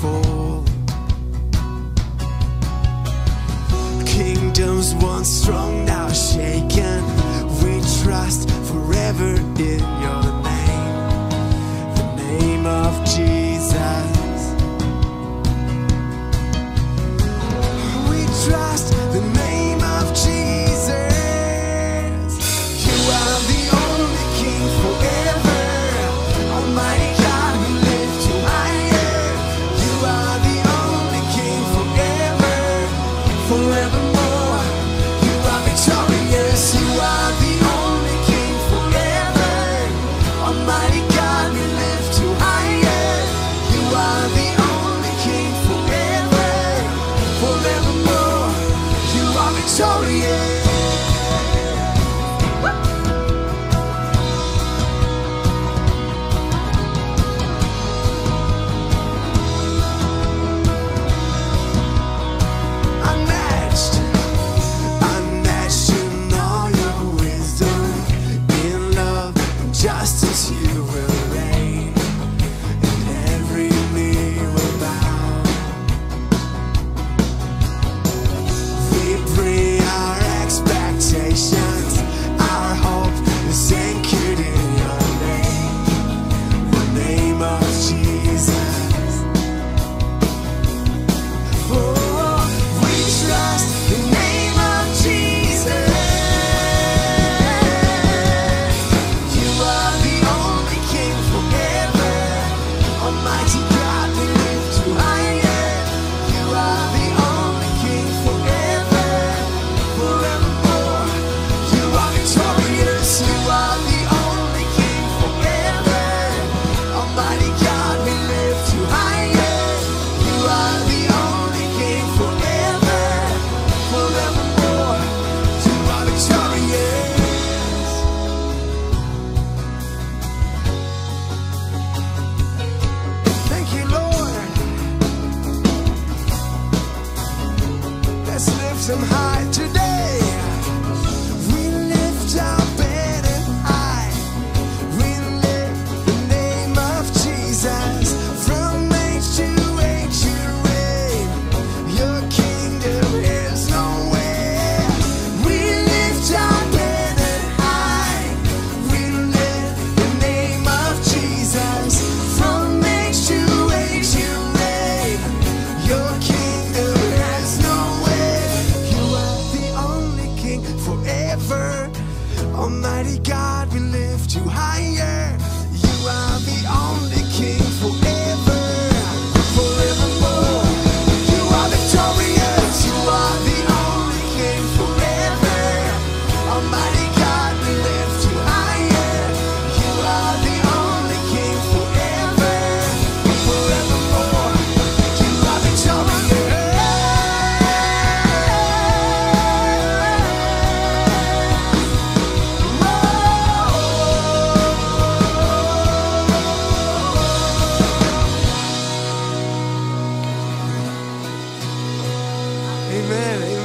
fall. Kingdoms once strong, now shaken. We trust forever in you. Victorious. Let's high today. Amen, amen.